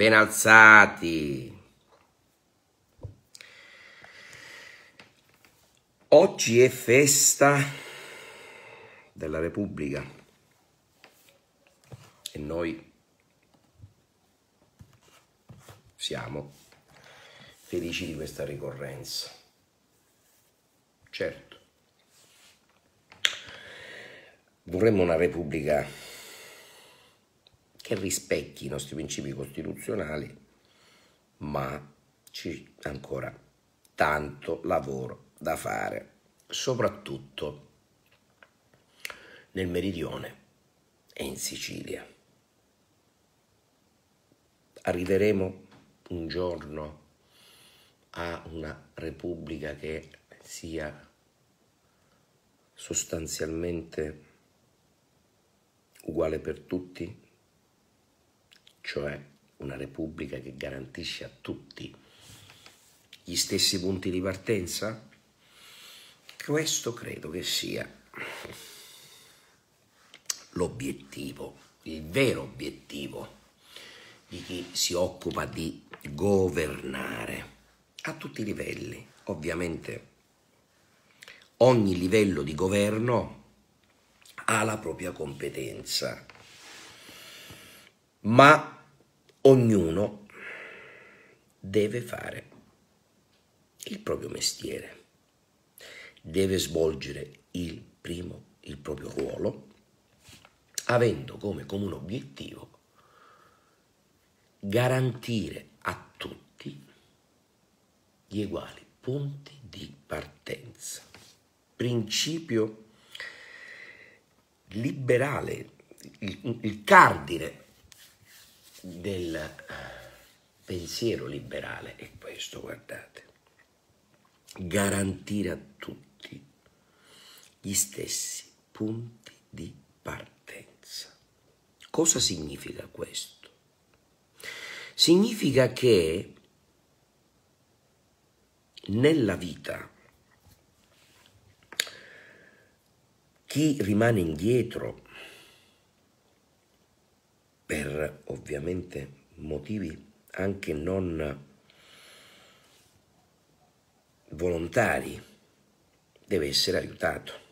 ben alzati. Oggi è festa della Repubblica e noi siamo felici di questa ricorrenza. Certo, vorremmo una Repubblica che rispecchi i nostri principi costituzionali, ma c'è ancora tanto lavoro da fare, soprattutto nel meridione e in Sicilia. Arriveremo un giorno a una repubblica che sia sostanzialmente uguale per tutti, cioè una repubblica che garantisce a tutti gli stessi punti di partenza? Questo credo che sia l'obiettivo, il vero obiettivo di chi si occupa di governare a tutti i livelli. Ovviamente ogni livello di governo ha la propria competenza, ma ognuno deve fare il proprio mestiere, deve svolgere il primo, il proprio ruolo, avendo come comune obiettivo garantire a tutti gli uguali punti di partenza. Principio liberale, il, il cardine del pensiero liberale è questo, guardate, garantire a tutti gli stessi punti di partenza. Cosa significa questo? Significa che nella vita chi rimane indietro per ovviamente motivi anche non volontari deve essere aiutato.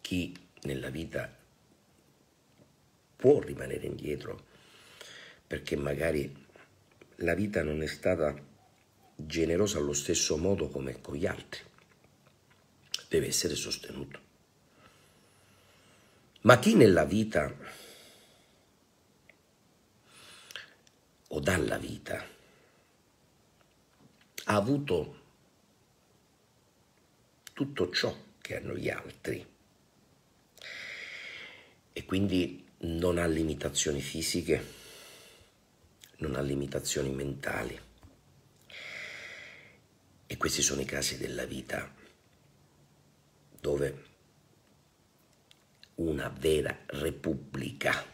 Chi nella vita può rimanere indietro perché magari la vita non è stata generosa allo stesso modo come con gli altri, deve essere sostenuto. Ma chi nella vita o dalla vita ha avuto tutto ciò che hanno gli altri e quindi non ha limitazioni fisiche, non ha limitazioni mentali. E questi sono i casi della vita dove una vera repubblica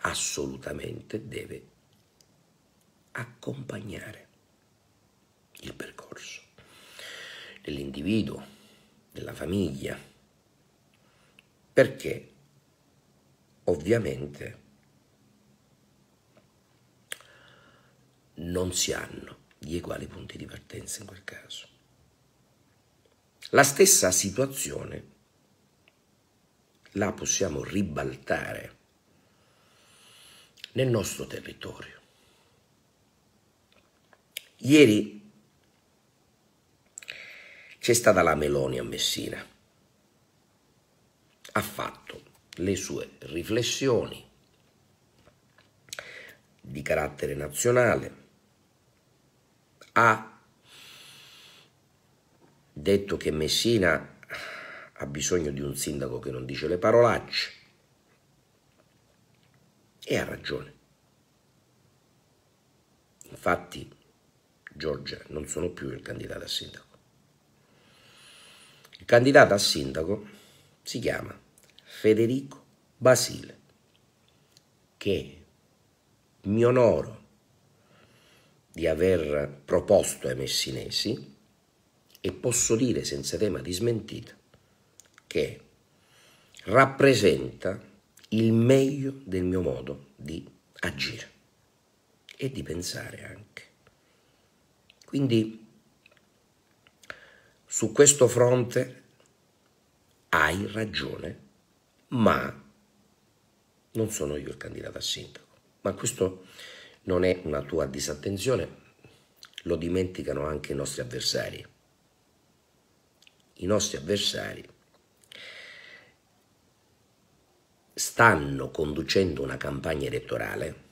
assolutamente deve accompagnare il percorso dell'individuo, della famiglia, perché ovviamente non si hanno gli uguali punti di partenza in quel caso. La stessa situazione la possiamo ribaltare nel nostro territorio. Ieri c'è stata la Meloni a Messina, ha fatto le sue riflessioni di carattere nazionale, ha detto che Messina ha bisogno di un sindaco che non dice le parolacce e ha ragione. Infatti Giorgia non sono più il candidato a sindaco. Il candidato a sindaco si chiama Federico Basile, che mi onoro di aver proposto ai messinesi e posso dire senza tema di smentita che rappresenta il meglio del mio modo di agire e di pensare anche. Quindi su questo fronte hai ragione, ma non sono io il candidato a sindaco. Ma questo non è una tua disattenzione, lo dimenticano anche i nostri avversari. I nostri avversari stanno conducendo una campagna elettorale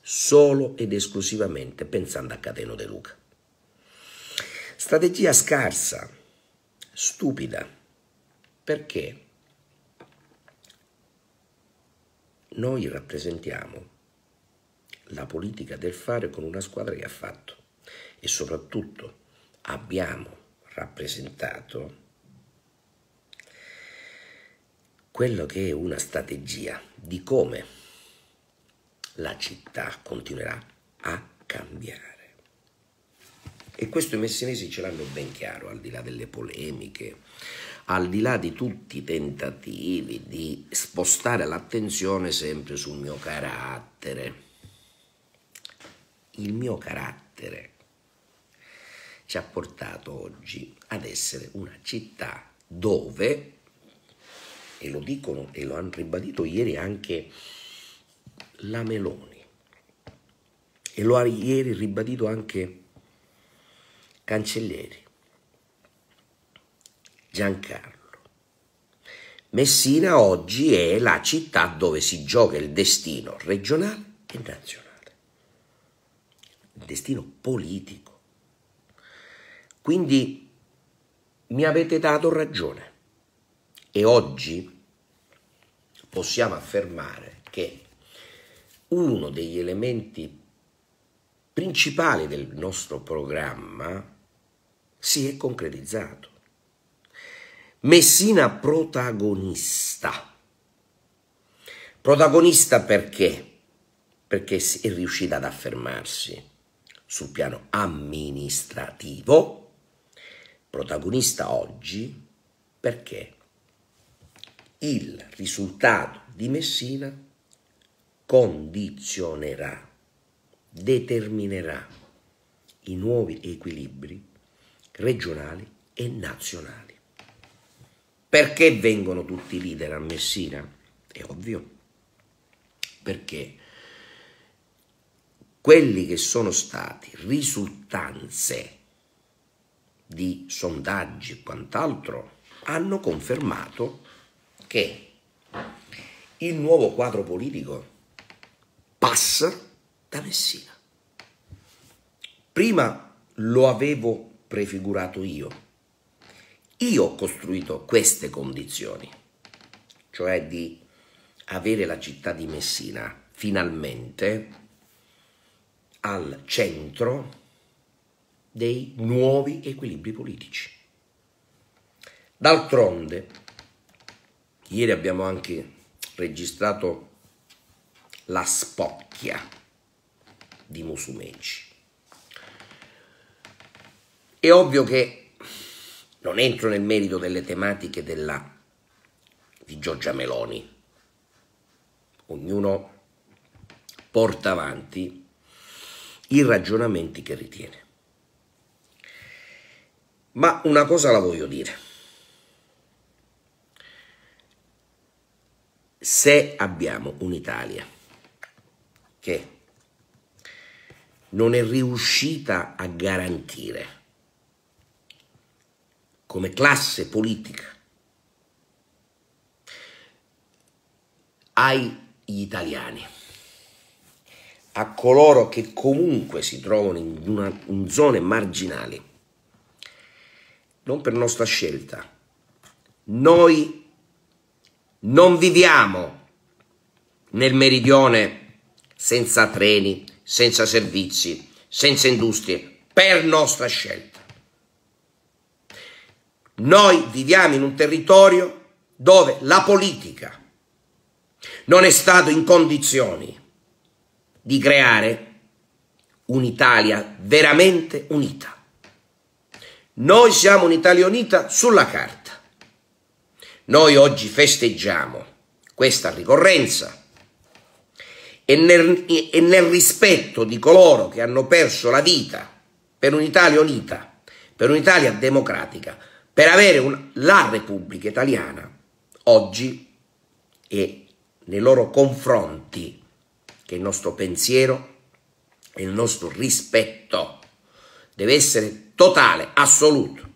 solo ed esclusivamente pensando a Cateno De Luca. Strategia scarsa, stupida, perché noi rappresentiamo la politica del fare con una squadra che ha fatto e soprattutto abbiamo rappresentato quello che è una strategia di come la città continuerà a cambiare. E questo i messinesi ce l'hanno ben chiaro, al di là delle polemiche, al di là di tutti i tentativi di spostare l'attenzione sempre sul mio carattere. Il mio carattere ci ha portato oggi ad essere una città dove, e lo dicono e lo hanno ribadito ieri anche la Meloni, e lo ha ieri ribadito anche Cancellieri, Giancarlo. Messina oggi è la città dove si gioca il destino regionale e nazionale, il destino politico. Quindi mi avete dato ragione e oggi possiamo affermare che uno degli elementi principali del nostro programma si è concretizzato. Messina protagonista. Protagonista perché? Perché è riuscita ad affermarsi sul piano amministrativo, protagonista oggi perché il risultato di Messina condizionerà, determinerà i nuovi equilibri regionali e nazionali. Perché vengono tutti i leader a Messina? È ovvio. Perché quelli che sono stati risultanze di sondaggi e quant'altro hanno confermato che il nuovo quadro politico passa da Messina. Prima lo avevo prefigurato io. Io ho costruito queste condizioni, cioè di avere la città di Messina finalmente al centro dei nuovi equilibri politici. D'altronde, ieri abbiamo anche registrato la spocchia di Musumeci. È ovvio che non entro nel merito delle tematiche della, di Giorgia Meloni. Ognuno porta avanti i ragionamenti che ritiene. Ma una cosa la voglio dire. Se abbiamo un'Italia che non è riuscita a garantire come classe politica agli italiani a coloro che comunque si trovano in, una, in zone marginali, non per nostra scelta. Noi non viviamo nel meridione senza treni, senza servizi, senza industrie, per nostra scelta. Noi viviamo in un territorio dove la politica non è stata in condizioni di creare un'Italia veramente unita. Noi siamo un'Italia unita sulla carta. Noi oggi festeggiamo questa ricorrenza e nel, e nel rispetto di coloro che hanno perso la vita per un'Italia unita, per un'Italia democratica, per avere un, la Repubblica Italiana, oggi e nei loro confronti che il nostro pensiero e il nostro rispetto deve essere totale, assoluto.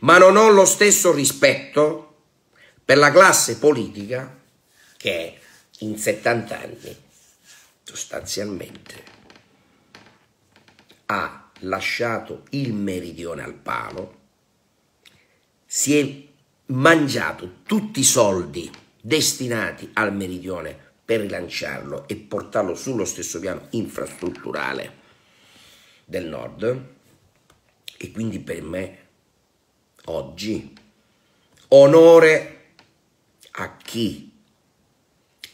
Ma non ho lo stesso rispetto per la classe politica che in 70 anni sostanzialmente ha lasciato il meridione al palo, si è mangiato tutti i soldi destinati al meridione per rilanciarlo e portarlo sullo stesso piano infrastrutturale del nord e quindi per me oggi. Onore a chi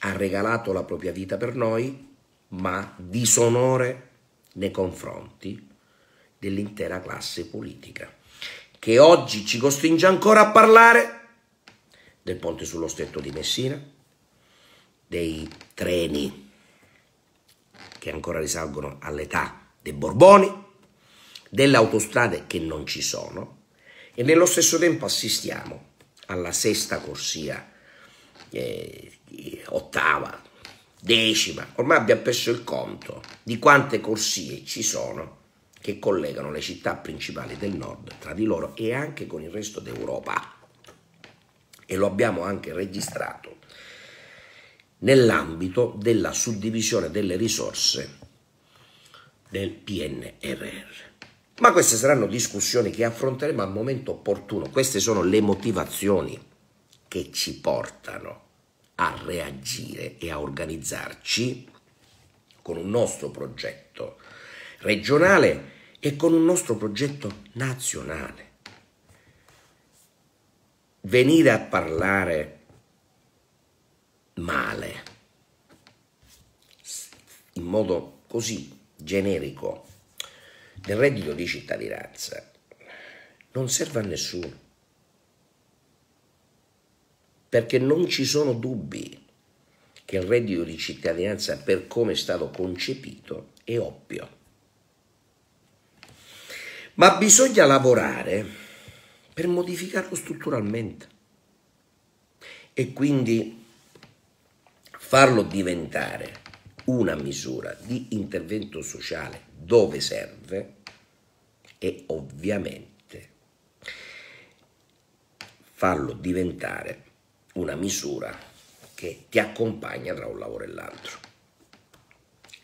ha regalato la propria vita per noi ma disonore nei confronti dell'intera classe politica che oggi ci costringe ancora a parlare del ponte sullo stretto di Messina dei treni che ancora risalgono all'età dei Borboni, delle autostrade che non ci sono e nello stesso tempo assistiamo alla sesta corsia, eh, ottava, decima, ormai abbiamo perso il conto di quante corsie ci sono che collegano le città principali del nord tra di loro e anche con il resto d'Europa. E lo abbiamo anche registrato nell'ambito della suddivisione delle risorse del PNRR. Ma queste saranno discussioni che affronteremo al momento opportuno. Queste sono le motivazioni che ci portano a reagire e a organizzarci con un nostro progetto regionale e con un nostro progetto nazionale. Venire a parlare male, in modo così generico, del reddito di cittadinanza, non serve a nessuno, perché non ci sono dubbi che il reddito di cittadinanza per come è stato concepito è ovvio. Ma bisogna lavorare per modificarlo strutturalmente e quindi farlo diventare una misura di intervento sociale dove serve e ovviamente farlo diventare una misura che ti accompagna tra un lavoro e l'altro.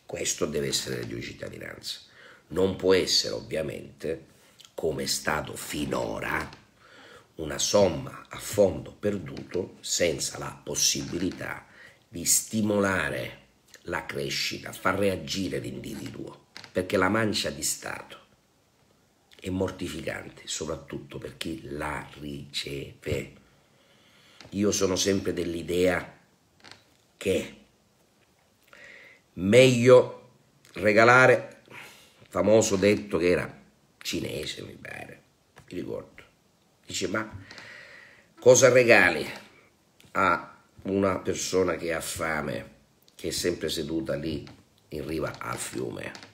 Questo deve essere reddito di cittadinanza. Non può essere ovviamente, come è stato finora, una somma a fondo perduto senza la possibilità di stimolare la crescita, far reagire l'individuo, perché la mancia di Stato è mortificante, soprattutto per chi la riceve. Io sono sempre dell'idea che meglio regalare, famoso detto che era cinese mi pare, mi ricordo, dice ma cosa regali a una persona che ha fame, che è sempre seduta lì in riva al fiume?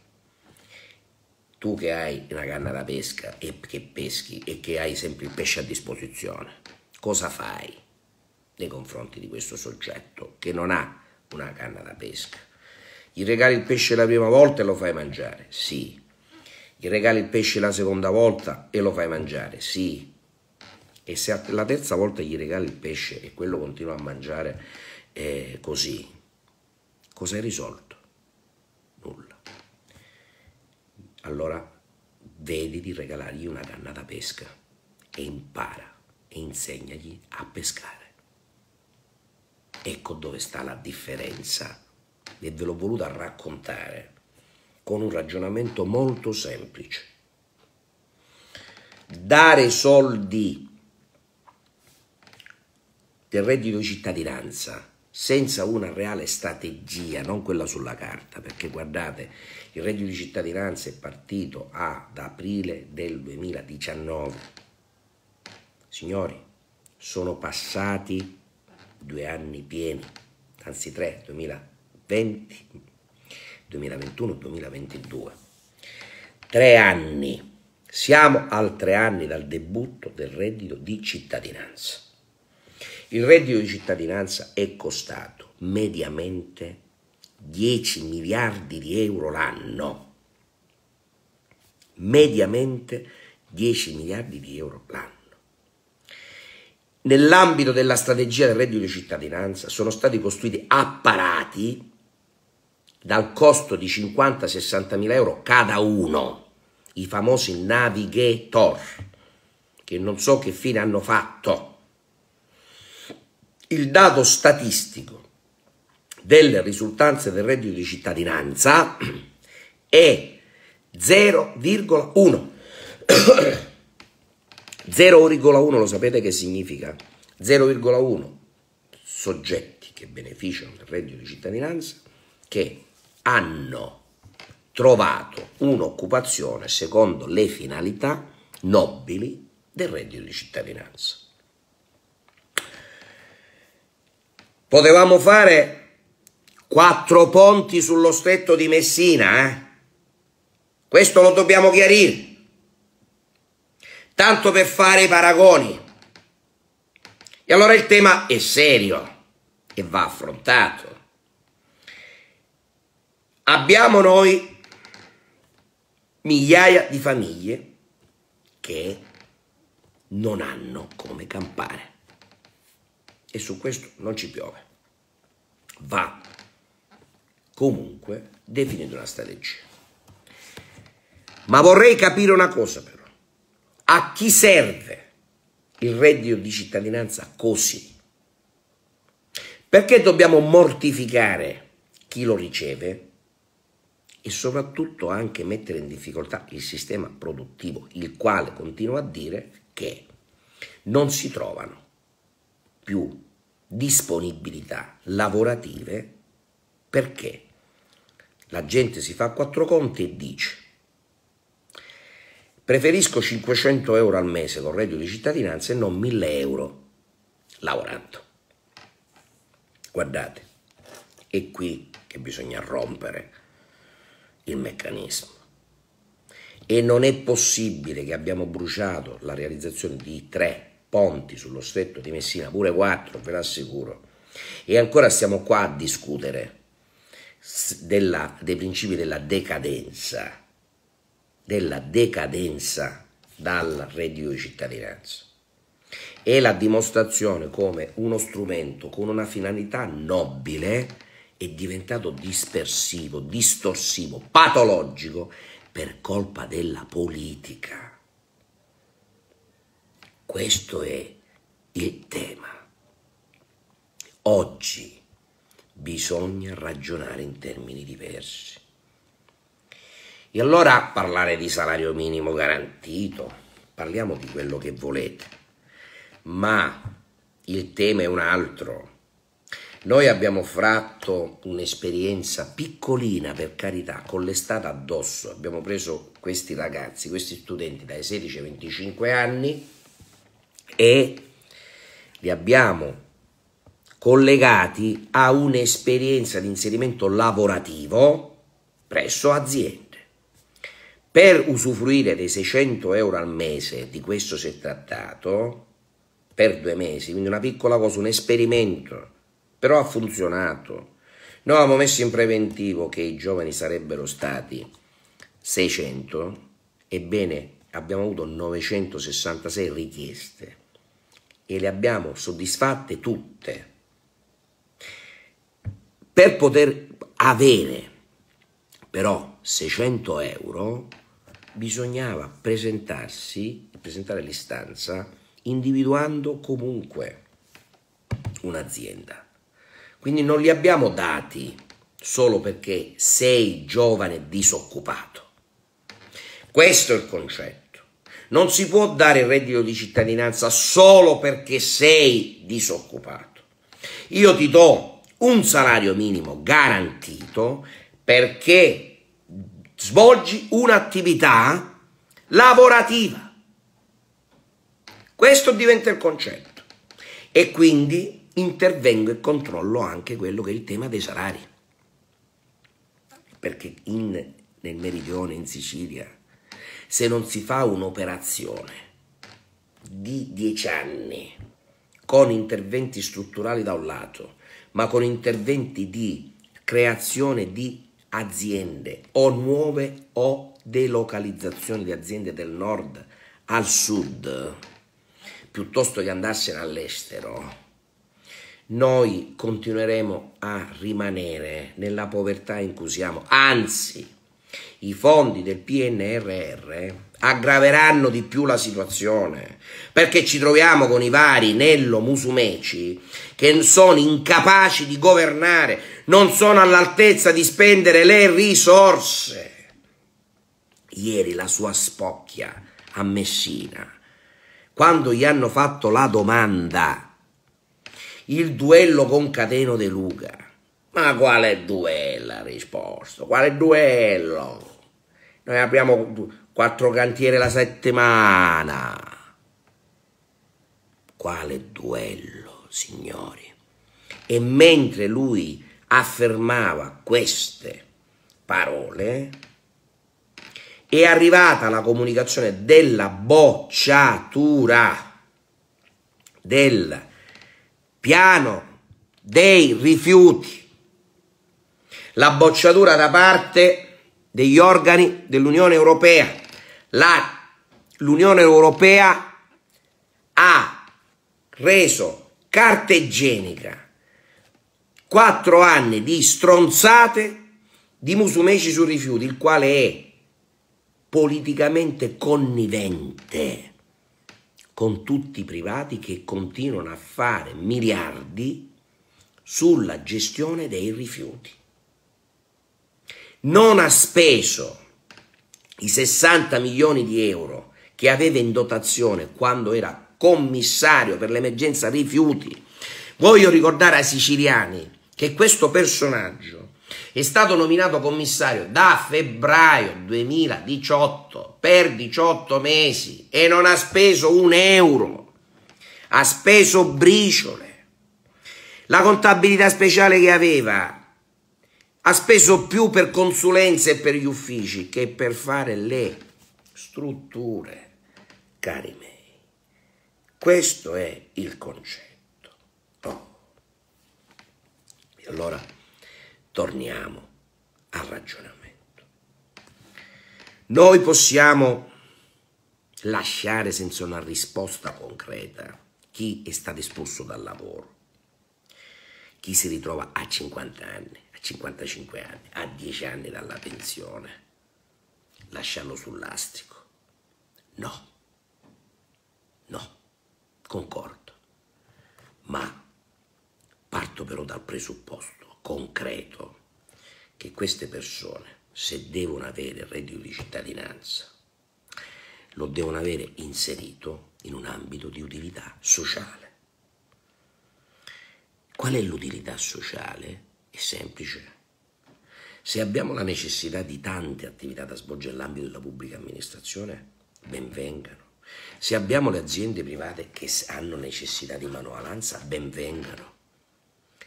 Tu che hai una canna da pesca e che peschi e che hai sempre il pesce a disposizione, cosa fai? nei confronti di questo soggetto che non ha una canna da pesca. Gli regali il pesce la prima volta e lo fai mangiare? Sì. Gli regali il pesce la seconda volta e lo fai mangiare? Sì. E se la terza volta gli regali il pesce e quello continua a mangiare eh, così, cosa hai risolto? Nulla. Allora vedi di regalargli una canna da pesca e impara e insegnagli a pescare. Ecco dove sta la differenza e ve l'ho voluta raccontare con un ragionamento molto semplice. Dare soldi del reddito di cittadinanza senza una reale strategia, non quella sulla carta, perché guardate, il reddito di cittadinanza è partito ad aprile del 2019. Signori, sono passati due anni pieni, anzi tre, 2020, 2021, 2022. Tre anni. Siamo al tre anni dal debutto del reddito di cittadinanza. Il reddito di cittadinanza è costato mediamente 10 miliardi di euro l'anno. Mediamente 10 miliardi di euro l'anno. Nell'ambito della strategia del reddito di cittadinanza sono stati costruiti apparati dal costo di 50-60 mila euro cada uno, i famosi navigator, che non so che fine hanno fatto. Il dato statistico delle risultanze del reddito di cittadinanza è 0,1. 0,1 lo sapete che significa? 0,1 soggetti che beneficiano del reddito di cittadinanza che hanno trovato un'occupazione secondo le finalità nobili del reddito di cittadinanza. Potevamo fare quattro ponti sullo stretto di Messina, eh? Questo lo dobbiamo chiarire tanto per fare i paragoni. E allora il tema è serio e va affrontato. Abbiamo noi migliaia di famiglie che non hanno come campare e su questo non ci piove. Va comunque definita una strategia. Ma vorrei capire una cosa però. A chi serve il reddito di cittadinanza così? Perché dobbiamo mortificare chi lo riceve e soprattutto anche mettere in difficoltà il sistema produttivo, il quale continua a dire che non si trovano più disponibilità lavorative perché la gente si fa quattro conti e dice preferisco 500 euro al mese con reddito di cittadinanza e non 1000 euro lavorando. Guardate, è qui che bisogna rompere il meccanismo. E non è possibile che abbiamo bruciato la realizzazione di tre ponti sullo stretto di Messina, pure quattro, ve l'assicuro, e ancora stiamo qua a discutere della, dei principi della decadenza, della decadenza dal reddito di cittadinanza. È la dimostrazione come uno strumento con una finalità nobile è diventato dispersivo, distorsivo, patologico per colpa della politica. Questo è il tema. Oggi bisogna ragionare in termini diversi. E allora parlare di salario minimo garantito, parliamo di quello che volete, ma il tema è un altro. Noi abbiamo fatto un'esperienza piccolina, per carità, con l'estate addosso. Abbiamo preso questi ragazzi, questi studenti dai 16 ai 25 anni e li abbiamo collegati a un'esperienza di inserimento lavorativo presso aziende. Per usufruire dei 600 euro al mese, di questo si è trattato, per due mesi, quindi una piccola cosa, un esperimento però ha funzionato. Noi avevamo messo in preventivo che i giovani sarebbero stati 600, ebbene abbiamo avuto 966 richieste e le abbiamo soddisfatte tutte. Per poter avere però 600 euro bisognava presentarsi, presentare l'istanza individuando comunque un'azienda. Quindi non li abbiamo dati solo perché sei giovane disoccupato. Questo è il concetto. Non si può dare il reddito di cittadinanza solo perché sei disoccupato. Io ti do un salario minimo garantito perché svolgi un'attività lavorativa. Questo diventa il concetto. E quindi intervengo e controllo anche quello che è il tema dei salari. Perché in, nel meridione, in Sicilia, se non si fa un'operazione di dieci anni con interventi strutturali da un lato, ma con interventi di creazione di aziende o nuove o delocalizzazione di aziende del nord al sud, piuttosto che andarsene all'estero, noi continueremo a rimanere nella povertà in cui siamo, anzi i fondi del PNRR aggraveranno di più la situazione perché ci troviamo con i vari Nello Musumeci che sono incapaci di governare, non sono all'altezza di spendere le risorse. Ieri la sua spocchia a Messina, quando gli hanno fatto la domanda il duello con Cateno De Luca. Ma quale duello? Ha risposto. Quale duello? Noi abbiamo quattro cantieri la settimana. Quale duello, signori? E mentre lui affermava queste parole, è arrivata la comunicazione della bocciatura del piano dei rifiuti, la bocciatura da parte degli organi dell'Unione Europea. La, L'Unione Europea ha reso carta igienica quattro anni di stronzate di Musumeci sui rifiuti, il quale è politicamente connivente con tutti i privati che continuano a fare miliardi sulla gestione dei rifiuti. non ha speso i 60 milioni di euro che aveva in dotazione quando era commissario per l'emergenza rifiuti. Voglio ricordare ai siciliani che questo personaggio è stato nominato commissario da febbraio 2018 per 18 mesi e non ha speso un euro, ha speso briciole. La contabilità speciale che aveva ha speso più per consulenze e per gli uffici che per fare le strutture, cari miei. Questo è il concetto. Oh. E allora torniamo al ragionamento. Noi possiamo lasciare senza una risposta concreta chi è stato espulso dal lavoro, chi si ritrova a 50 anni, a 55 anni, a 10 anni dalla pensione, lasciarlo sul lastrico. No, no, concordo, ma parto però dal presupposto concreto che queste persone, se devono avere il reddito di cittadinanza, lo devono avere inserito in un ambito di utilità sociale. Qual è l'utilità sociale? È semplice. Se abbiamo la necessità di tante attività da svolgere nell'ambito della pubblica amministrazione, ben vengano. Se abbiamo le aziende private che hanno necessità di manovalanza, ben vengano.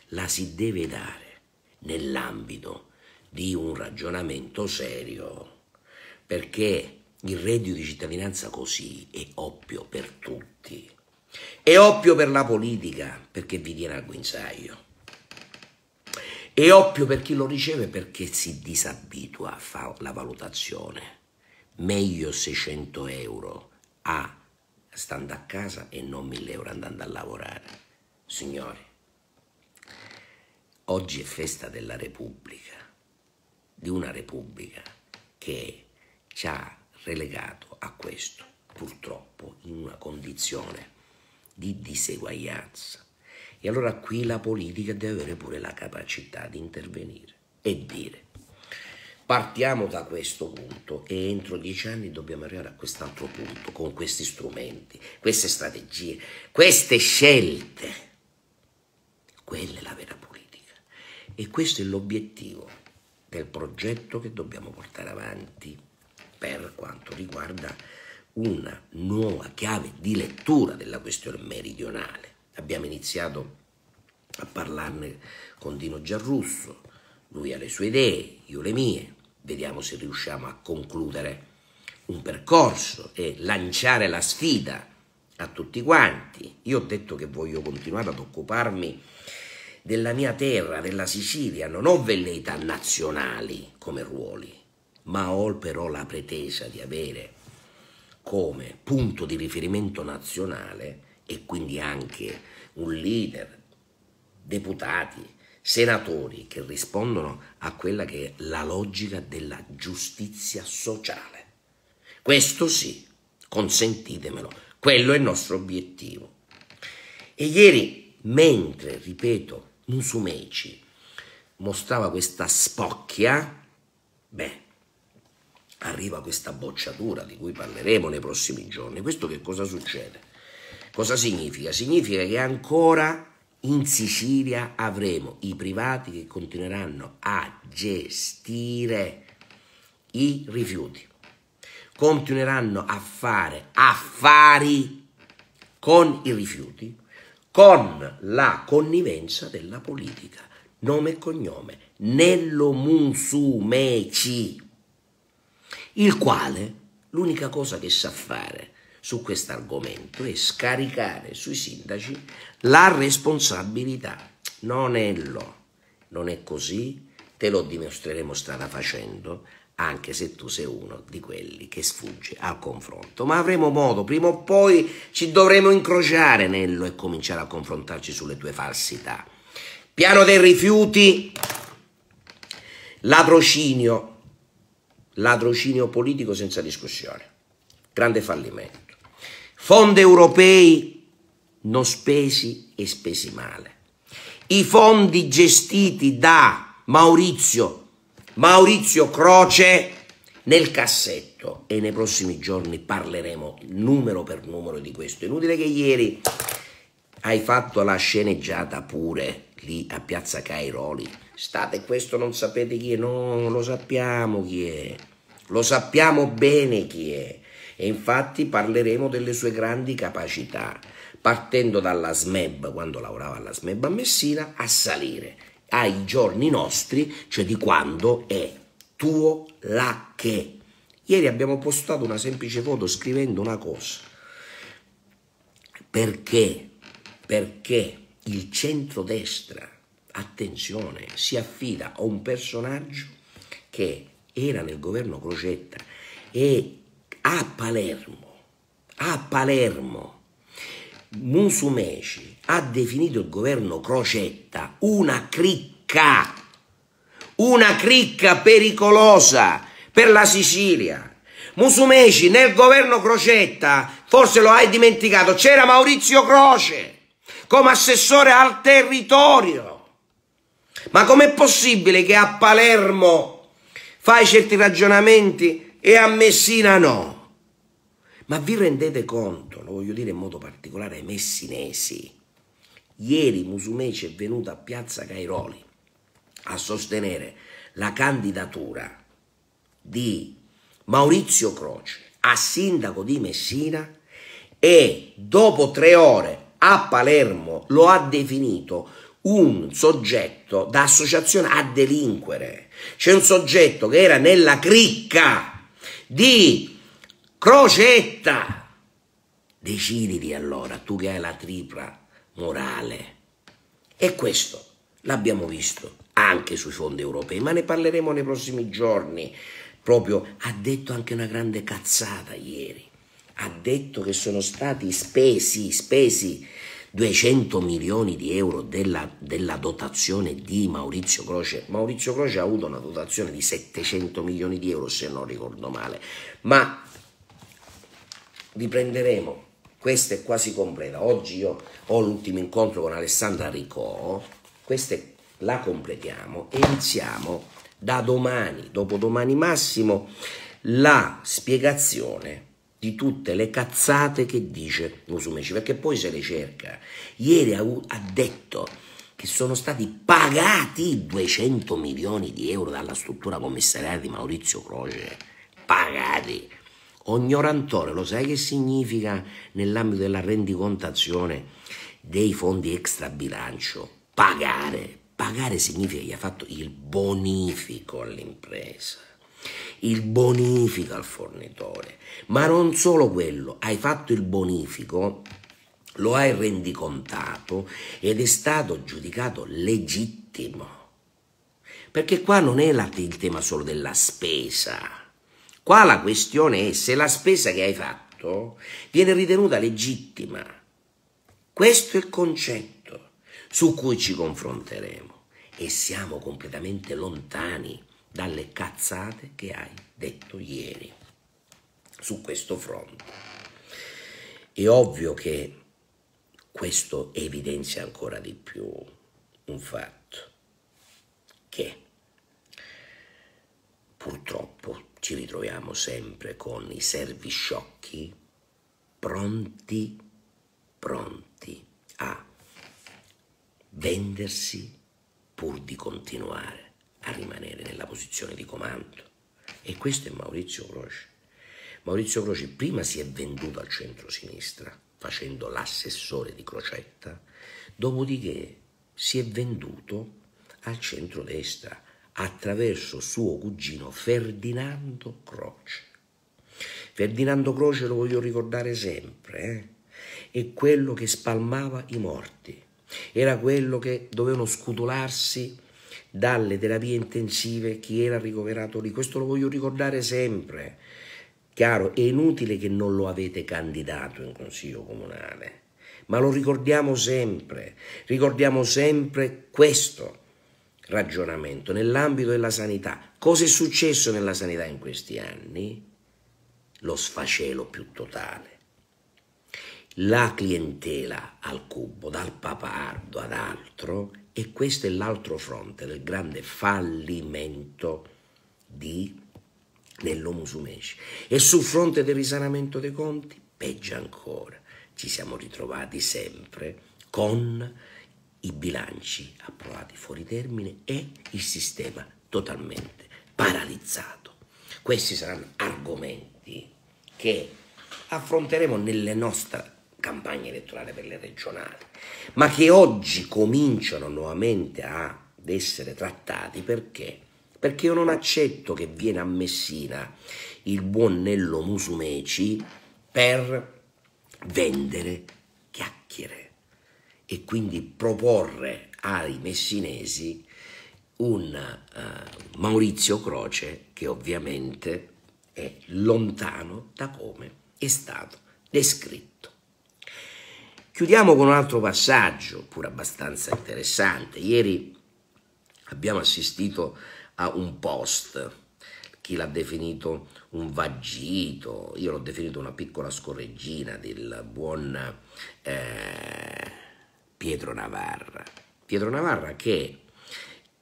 La si deve dare nell'ambito di un ragionamento serio, perché il reddito di cittadinanza così è oppio per tutti. È oppio per la politica, perché vi tiene al guinzaglio. È oppio per chi lo riceve perché si disabitua a fare la valutazione. Meglio 600 euro a stando a casa e non 1000 euro andando a lavorare. Signori, oggi è festa della Repubblica, di una Repubblica che ci ha relegato a questo, purtroppo in una condizione di diseguaglianza e allora qui la politica deve avere pure la capacità di intervenire e dire partiamo da questo punto e entro dieci anni dobbiamo arrivare a quest'altro punto con questi strumenti, queste strategie, queste scelte. Quella è la vera politica e questo è l'obiettivo del progetto che dobbiamo portare avanti per quanto riguarda una nuova chiave di lettura della questione meridionale Abbiamo iniziato a parlarne con Dino Giarrusso, lui ha le sue idee, io le mie, vediamo se riusciamo a concludere un percorso e lanciare la sfida a tutti quanti. Io ho detto che voglio continuare ad occuparmi della mia terra, della Sicilia, non ho velleità nazionali come ruoli, ma ho però la pretesa di avere come punto di riferimento nazionale e quindi anche un leader, deputati, senatori che rispondono a quella che è la logica della giustizia sociale. Questo sì, consentitemelo, quello è il nostro obiettivo. E ieri, mentre, ripeto, Musumeci mostrava questa spocchia, beh, arriva questa bocciatura di cui parleremo nei prossimi giorni. Questo che cosa succede? Cosa significa? Significa che ancora in Sicilia avremo i privati che continueranno a gestire i rifiuti, continueranno a fare affari con i rifiuti, con la connivenza della politica. Nome e cognome, Nello Musumeci, il quale l'unica cosa che sa fare su questo argomento è scaricare sui sindaci la responsabilità. Non è lo, non è così, te lo dimostreremo strada facendo, anche se tu sei uno di quelli che sfugge al confronto. Ma avremo modo, prima o poi ci dovremo incrociare Nello e cominciare a confrontarci sulle tue falsità. Piano dei rifiuti, ladrocinio, ladrocinio politico senza discussione, grande fallimento. Fondi europei non spesi e spesi male. I fondi gestiti da Maurizio Maurizio Croce nel cassetto e nei prossimi giorni parleremo numero per numero di questo. Inutile che ieri hai fatto la sceneggiata pure lì a Piazza Cairoli. State questo non sapete chi è, no, lo sappiamo chi è. Lo sappiamo bene chi è. E infatti parleremo delle sue grandi capacità, partendo dalla SMEB, quando lavorava alla SMEB a Messina, a salire ai giorni nostri, cioè di quando è tuo la che. Ieri abbiamo postato una semplice foto scrivendo una cosa. Perché? Perché il centrodestra, attenzione, si affida a un personaggio che era nel governo Crocetta e a Palermo, a Palermo, Musumeci ha definito il governo Crocetta una cricca, una cricca pericolosa per la Sicilia. Musumeci nel governo Crocetta, forse lo hai dimenticato, c'era Maurizio Croce come assessore al territorio. Ma com'è possibile che a Palermo fai certi ragionamenti e a Messina no? Ma vi rendete conto, lo voglio dire in modo particolare ai messinesi, ieri Musumeci è venuto a Piazza Cairoli a sostenere la candidatura di Maurizio Croce a sindaco di Messina e dopo tre ore a Palermo lo ha definito un soggetto da associazione a delinquere. C'è un soggetto che era nella cricca di Crocetta. Deciditi allora, tu che hai la tripla morale. E questo l'abbiamo visto anche sui fondi europei, ma ne parleremo nei prossimi giorni. Proprio ha detto anche una grande cazzata ieri. Ha detto che sono stati spesi, spesi 200 milioni di euro della, della, dotazione di Maurizio Croce. Maurizio Croce ha avuto una dotazione di 700 milioni di euro, se non ricordo male, ma riprenderemo. Questa è quasi completa. Oggi io ho l'ultimo incontro con Alessandra Ricò, questa la completiamo e iniziamo da domani, dopodomani massimo, la spiegazione di tutte le cazzate che dice Musumeci, perché poi se le cerca. Ieri ha, detto che sono stati pagati 200 milioni di euro dalla struttura commissariale di Maurizio Croce, pagati Ognorantore, lo sai che significa nell'ambito della rendicontazione dei fondi extra bilancio? Pagare. Pagare significa che ha fatto il bonifico all'impresa, il bonifico al fornitore. Ma non solo quello, hai fatto il bonifico, lo hai rendicontato ed è stato giudicato legittimo. Perché qua non è il tema solo della spesa Qua la questione è se la spesa che hai fatto viene ritenuta legittima. Questo è il concetto su cui ci confronteremo e siamo completamente lontani dalle cazzate che hai detto ieri su questo fronte. È ovvio che questo evidenzia ancora di più un fatto che purtroppo ci ritroviamo sempre con i servi sciocchi pronti, pronti a vendersi pur di continuare a rimanere nella posizione di comando. E questo è Maurizio Croce. Maurizio Croce prima si è venduto al centro-sinistra facendo l'assessore di Crocetta, dopodiché si è venduto al centro-destra attraverso suo cugino Ferdinando Croce. Ferdinando Croce lo voglio ricordare sempre, eh? è quello che spalmava i morti, era quello che dovevano scutularsi dalle terapie intensive chi era ricoverato lì, questo lo voglio ricordare sempre. Chiaro, è inutile che non lo avete candidato in consiglio comunale, ma lo ricordiamo sempre, ricordiamo sempre questo ragionamento nell'ambito della sanità. Cosa è successo nella sanità in questi anni? Lo sfacelo più totale. La clientela al cubo, dal papardo ad altro, e questo è l'altro fronte del grande fallimento di Nello Musumeci. E sul fronte del risanamento dei conti, peggio ancora, ci siamo ritrovati sempre con i bilanci approvati fuori termine e il sistema totalmente paralizzato. Questi saranno argomenti che affronteremo nelle nostre campagne elettorali per le regionali, ma che oggi cominciano nuovamente ad essere trattati perché? Perché io non accetto che viene a Messina il buon Nello Musumeci per vendere chiacchiere e quindi proporre ai messinesi un uh, Maurizio Croce che ovviamente è lontano da come è stato descritto. Chiudiamo con un altro passaggio, pure abbastanza interessante. Ieri abbiamo assistito a un post, chi l'ha definito un vagito, io l'ho definito una piccola scorreggina del buon eh, Pietro Navarra. Pietro Navarra che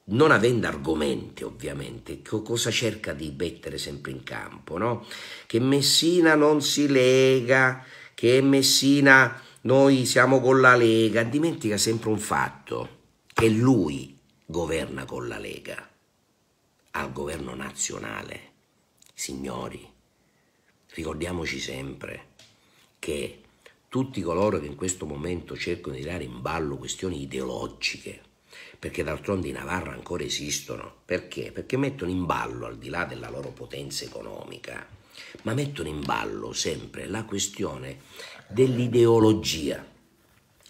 non avendo argomenti ovviamente, cosa cerca di mettere sempre in campo? No? Che Messina non si lega, che Messina noi siamo con la Lega, dimentica sempre un fatto, che lui governa con la Lega, al governo nazionale. Signori, ricordiamoci sempre che tutti coloro che in questo momento cercano di tirare in ballo questioni ideologiche, perché d'altronde i Navarra ancora esistono, perché? Perché mettono in ballo, al di là della loro potenza economica, ma mettono in ballo sempre la questione dell'ideologia.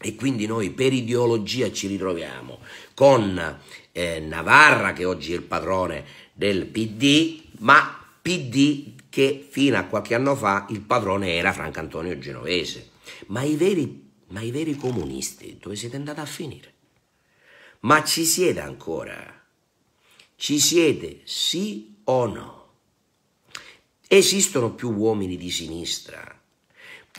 E quindi noi per ideologia ci ritroviamo con eh, Navarra, che oggi è il padrone del PD, ma PD che fino a qualche anno fa il padrone era Franco Antonio Genovese. Ma i veri, ma i veri comunisti dove siete andati a finire? Ma ci siete ancora? Ci siete sì o no? Esistono più uomini di sinistra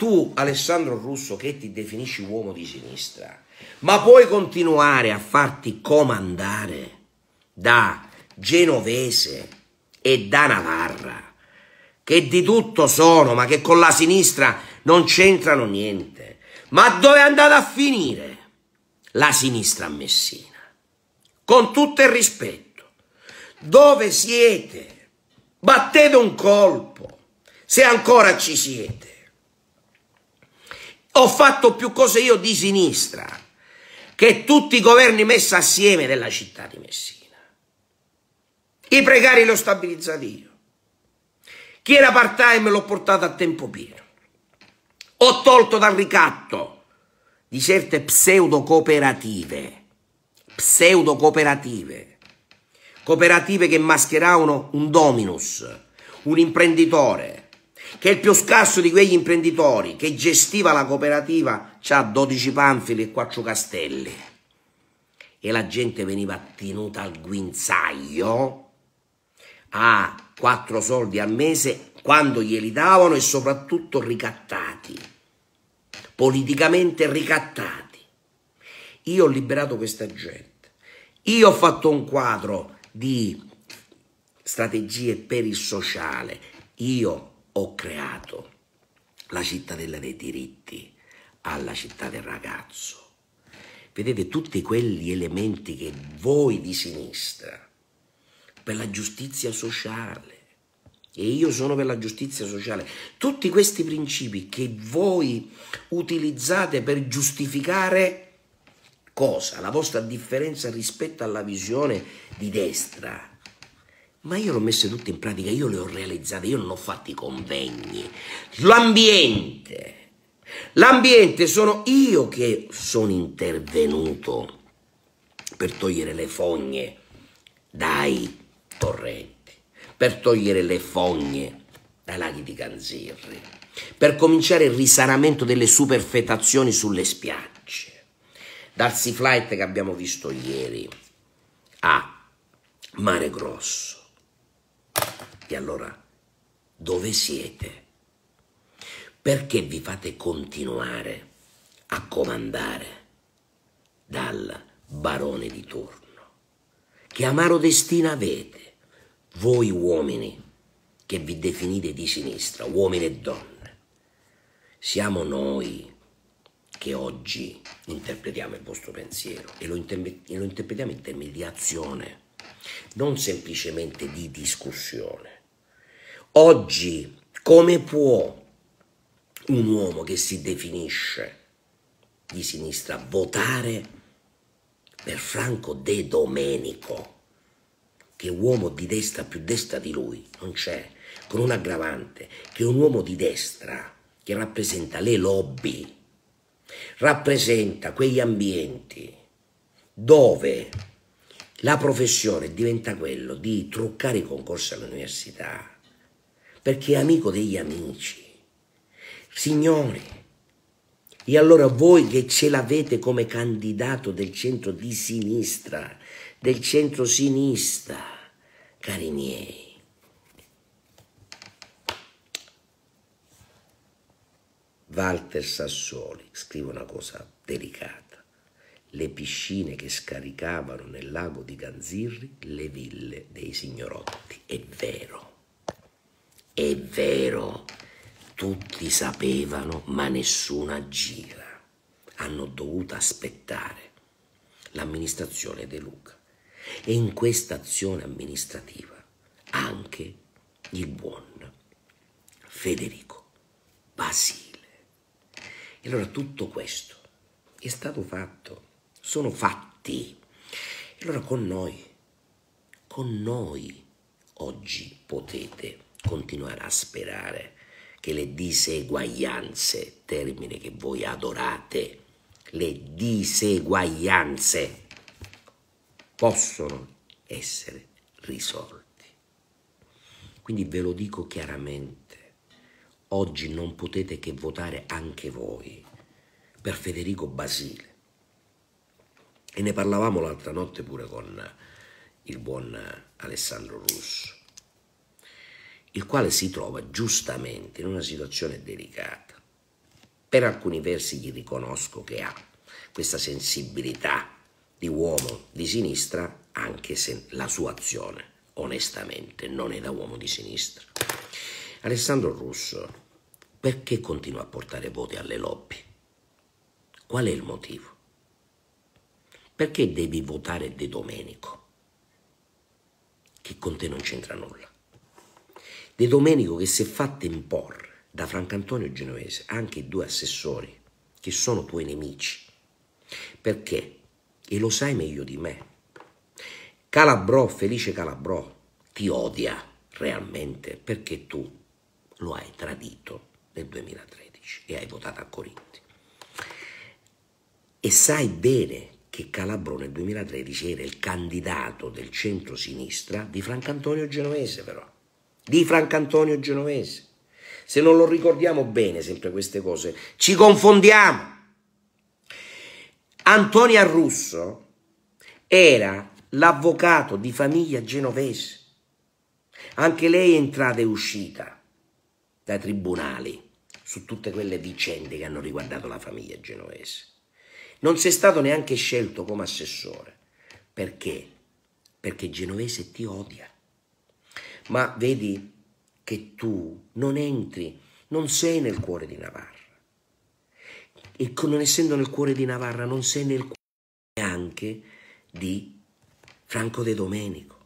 tu, Alessandro Russo, che ti definisci uomo di sinistra, ma puoi continuare a farti comandare da Genovese e da Navarra, che di tutto sono, ma che con la sinistra non c'entrano niente. Ma dove è andata a finire la sinistra a Messina? Con tutto il rispetto, dove siete? Battete un colpo, se ancora ci siete. Ho fatto più cose io di sinistra che tutti i governi messi assieme della città di Messina. I precari li ho stabilizzati io. Chi era part time l'ho portato a tempo pieno. Ho tolto dal ricatto di certe pseudo cooperative, pseudo cooperative, cooperative che mascheravano un dominus, un imprenditore, che è il più scarso di quegli imprenditori che gestiva la cooperativa, ha 12 panfili e 4 castelli. E la gente veniva tenuta al guinzaglio a 4 soldi al mese quando glieli davano e soprattutto ricattati, politicamente ricattati. Io ho liberato questa gente. Io ho fatto un quadro di strategie per il sociale. Io ho creato la cittadella dei diritti alla città del ragazzo. Vedete tutti quegli elementi che voi di sinistra, per la giustizia sociale, e io sono per la giustizia sociale, tutti questi principi che voi utilizzate per giustificare cosa? La vostra differenza rispetto alla visione di destra ma io l'ho messe tutte in pratica, io le ho realizzate, io non ho fatto i convegni. L'ambiente, l'ambiente sono io che sono intervenuto per togliere le fogne dai torrenti, per togliere le fogne dai laghi di Canzirri, per cominciare il risanamento delle superfetazioni sulle spiagge, dal Sea Flight che abbiamo visto ieri a Mare Grosso e allora, dove siete? Perché vi fate continuare a comandare dal barone di turno? Che amaro destino avete? voi uomini che vi definite di sinistra, uomini e donne, siamo noi che oggi interpretiamo il vostro pensiero e lo, e lo interpretiamo in termini di azione, non semplicemente di discussione. Oggi come può un uomo che si definisce di sinistra votare per Franco De Domenico, che è uomo di destra più destra di lui, non c'è, con un aggravante, che è un uomo di destra che rappresenta le lobby, rappresenta quegli ambienti dove la professione diventa quello di truccare i concorsi all'università, perché è amico degli amici. Signori, e allora voi che ce l'avete come candidato del centro di sinistra, del centro-sinistra, cari miei, Walter Sassoli scrive una cosa delicata. Le piscine che scaricavano nel lago di Ganzirri le ville dei signorotti. È vero. È vero, tutti sapevano, ma nessuno agiva. Hanno dovuto aspettare l'amministrazione De Luca. E in questa azione amministrativa anche il buon Federico Basile. E allora tutto questo è stato fatto, sono fatti. E allora con noi, con noi oggi potete continuare a sperare che le diseguaglianze, termine che voi adorate, le diseguaglianze possono essere risolti. Quindi ve lo dico chiaramente, oggi non potete che votare anche voi per Federico Basile. E ne parlavamo l'altra notte pure con il buon Alessandro Russo il quale si trova giustamente in una situazione delicata. Per alcuni versi gli riconosco che ha questa sensibilità di uomo di sinistra, anche se la sua azione, onestamente, non è da uomo di sinistra. Alessandro Russo, perché continua a portare voti alle lobby? Qual è il motivo? Perché devi votare De Domenico? Che con te non c'entra nulla. De Domenico che si è fatto imporre da Francantonio Genovese anche i due assessori che sono tuoi nemici. Perché? E lo sai meglio di me. Calabrò, Felice Calabrò, ti odia realmente perché tu lo hai tradito nel 2013 e hai votato a Corinti. E sai bene che Calabrò nel 2013 era il candidato del centro-sinistra di Francantonio Genovese però di Francantonio Genovese. Se non lo ricordiamo bene sempre queste cose, ci confondiamo. Antonia Russo era l'avvocato di famiglia genovese. Anche lei è entrata e uscita dai tribunali su tutte quelle vicende che hanno riguardato la famiglia genovese. Non sei stato neanche scelto come assessore. Perché? Perché Genovese ti odia ma vedi che tu non entri, non sei nel cuore di Navarra. E non essendo nel cuore di Navarra, non sei nel cuore anche di Franco De Domenico.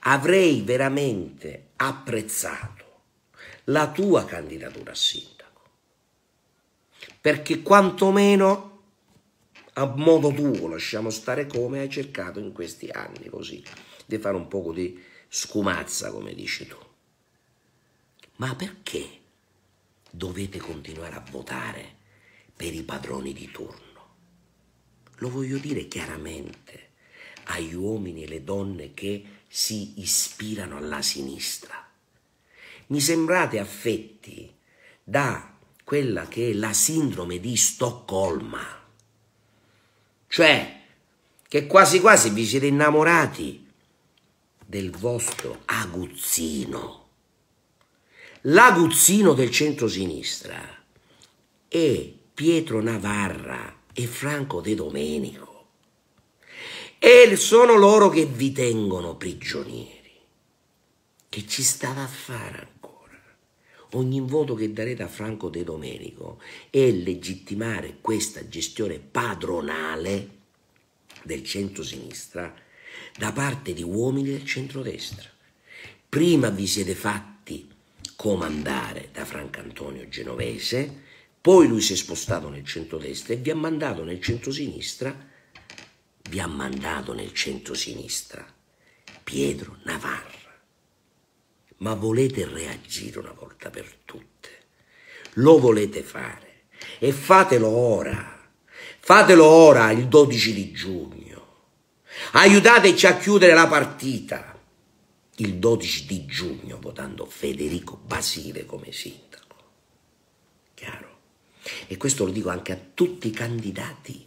Avrei veramente apprezzato la tua candidatura a sindaco, perché quantomeno a modo tuo, lasciamo stare come hai cercato in questi anni così, di fare un po' di scumazza, come dici tu. Ma perché dovete continuare a votare per i padroni di turno? Lo voglio dire chiaramente agli uomini e alle donne che si ispirano alla sinistra. Mi sembrate affetti da quella che è la sindrome di Stoccolma, cioè che quasi quasi vi siete innamorati del vostro aguzzino. L'aguzzino del centro-sinistra è Pietro Navarra e Franco De Domenico. E sono loro che vi tengono prigionieri. che ci stava a fare ancora? Ogni voto che darete a Franco De Domenico è legittimare questa gestione padronale del centro-sinistra da parte di uomini del centrodestra. Prima vi siete fatti comandare da Franco Antonio Genovese, poi lui si è spostato nel centrodestra e vi ha mandato nel centro-sinistra, vi ha mandato nel centro-sinistra Pietro Navarra. Ma volete reagire una volta per tutte? Lo volete fare? E fatelo ora. Fatelo ora, il 12 di giugno. Aiutateci a chiudere la partita il 12 di giugno votando Federico Basile come sindaco. Chiaro? E questo lo dico anche a tutti i candidati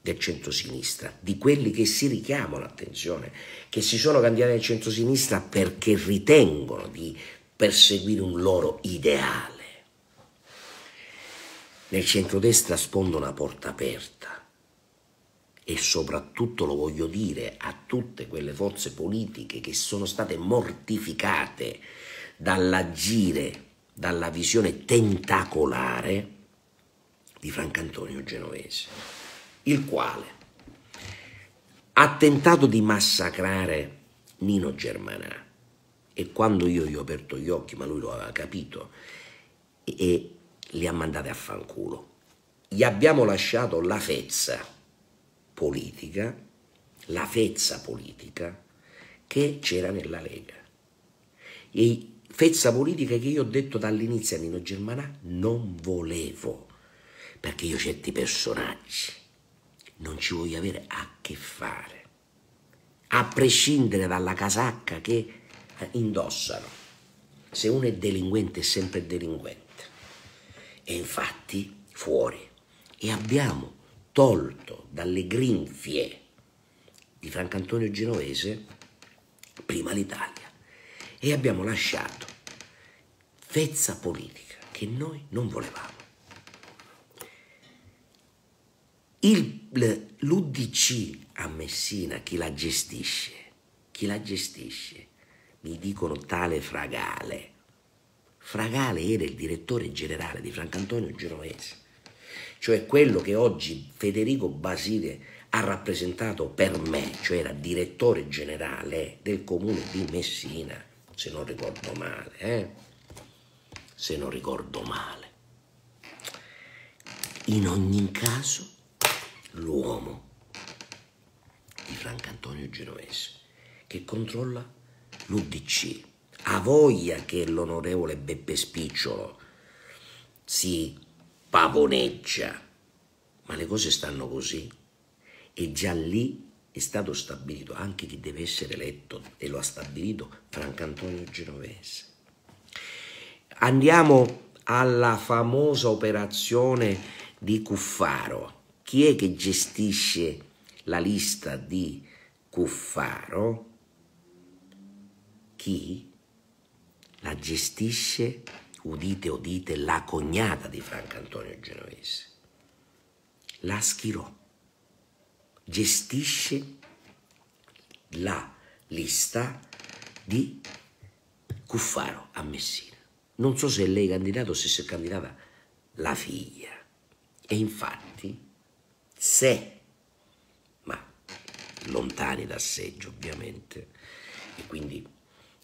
del centrosinistra, di quelli che si richiamano, attenzione, che si sono candidati al centrosinistra perché ritengono di perseguire un loro ideale. Nel centrodestra sponda una porta aperta e soprattutto lo voglio dire a tutte quelle forze politiche che sono state mortificate dall'agire, dalla visione tentacolare di Francantonio Genovese, il quale ha tentato di massacrare Nino Germanà e quando io gli ho aperto gli occhi, ma lui lo aveva capito, e, e li ha mandati a fanculo. Gli abbiamo lasciato la fezza politica, la fezza politica che c'era nella Lega. E fezza politica che io ho detto dall'inizio a Nino Germanà non volevo, perché io certi personaggi non ci voglio avere a che fare, a prescindere dalla casacca che indossano. Se uno è delinquente è sempre delinquente. E infatti fuori. E abbiamo tolto dalle grinfie di Francantonio Genovese prima l'Italia e abbiamo lasciato fezza politica che noi non volevamo. L'UDC a Messina, chi la gestisce? Chi la gestisce? Mi dicono tale Fragale. Fragale era il direttore generale di Francantonio Genovese cioè quello che oggi Federico Basile ha rappresentato per me, cioè era direttore generale del comune di Messina, se non ricordo male, eh? se non ricordo male. In ogni caso, l'uomo di Francantonio Genovese, che controlla l'UDC, ha voglia che l'onorevole Beppe Spicciolo si pavoneggia, ma le cose stanno così e già lì è stato stabilito anche chi deve essere eletto e lo ha stabilito Francantonio Genovese. Andiamo alla famosa operazione di Cuffaro. Chi è che gestisce la lista di Cuffaro? Chi la gestisce udite udite, la cognata di Franco Antonio Genovese. La Schirò gestisce la lista di Cuffaro a Messina. Non so se lei è candidato o se si è candidata la figlia. E infatti, se, ma lontani da seggio ovviamente, e quindi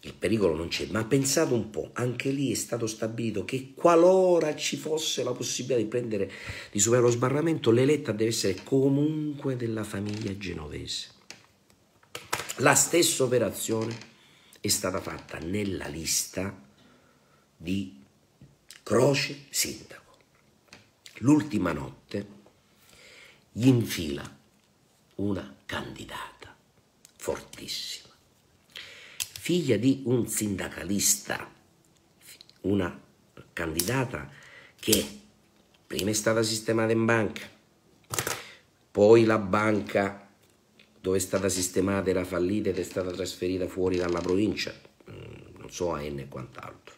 il pericolo non c'è, ma pensate un po', anche lì è stato stabilito che qualora ci fosse la possibilità di prendere, di superare lo sbarramento, l'eletta deve essere comunque della famiglia genovese. La stessa operazione è stata fatta nella lista di Croce Sindaco. L'ultima notte gli infila una candidata fortissima figlia di un sindacalista, una candidata che prima è stata sistemata in banca, poi la banca dove è stata sistemata era fallita ed è stata trasferita fuori dalla provincia, mm, non so a N e quant'altro.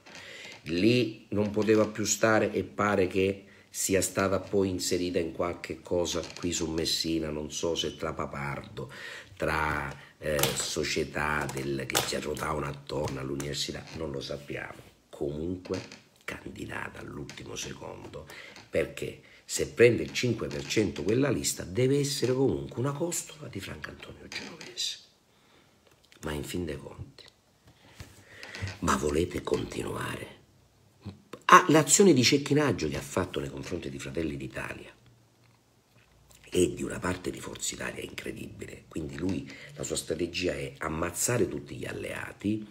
Lì non poteva più stare e pare che sia stata poi inserita in qualche cosa qui su Messina, non so se tra Papardo, tra eh, società del, che si arrotavano attorno all'università, non lo sappiamo. Comunque candidata all'ultimo secondo, perché se prende il 5% quella lista deve essere comunque una costola di Franco Antonio Genovese. Ma in fin dei conti, ma volete continuare? Ah, l'azione di cecchinaggio che ha fatto nei confronti di Fratelli d'Italia e di una parte di Forza Italia incredibile. Quindi lui, la sua strategia è ammazzare tutti gli alleati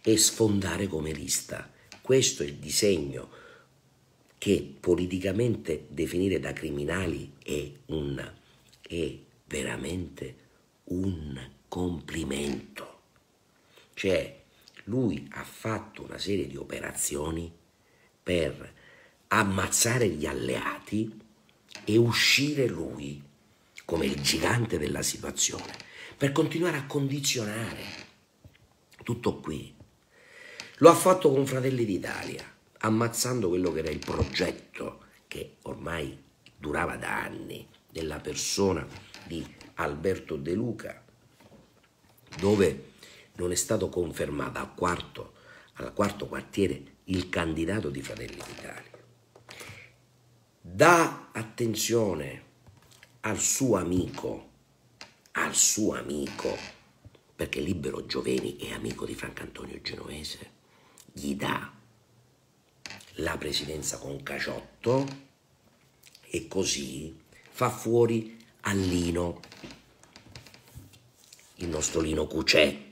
e sfondare come lista. Questo è il disegno che politicamente definire da criminali è, un, è veramente un complimento. Cioè, lui ha fatto una serie di operazioni per ammazzare gli alleati e uscire lui come il gigante della situazione, per continuare a condizionare. Tutto qui. Lo ha fatto con Fratelli d'Italia, ammazzando quello che era il progetto che ormai durava da anni della persona di Alberto De Luca, dove non è stato confermato al quarto, al quarto quartiere il candidato di Fratelli d'Italia dà attenzione al suo amico, al suo amico, perché Libero Gioveni è amico di Francantonio Genovese, gli dà la presidenza con Caciotto e così fa fuori a Lino, il nostro Lino Cucè,